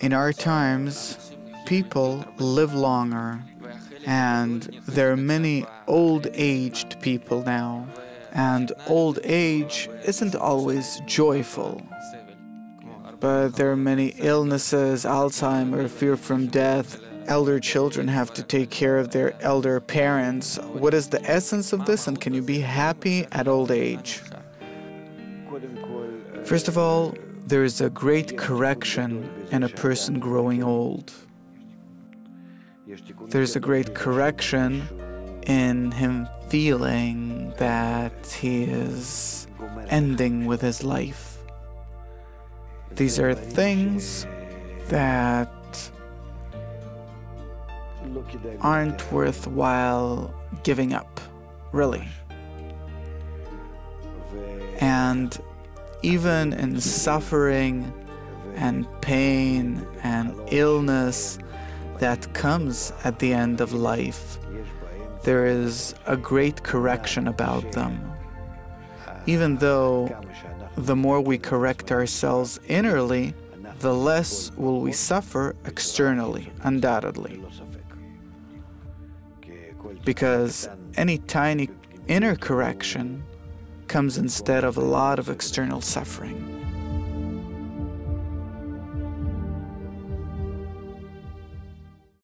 In our times, people live longer, and there are many old aged people now. And old age isn't always joyful. But there are many illnesses, Alzheimer, fear from death. Elder children have to take care of their elder parents. What is the essence of this, and can you be happy at old age? First of all, there is a great correction in a person growing old. There's a great correction in him feeling that he is ending with his life. These are things that aren't worthwhile giving up, really. And even in suffering and pain and illness that comes at the end of life, there is a great correction about them. Even though the more we correct ourselves innerly, the less will we suffer externally, undoubtedly. Because any tiny inner correction comes instead of a lot of external suffering.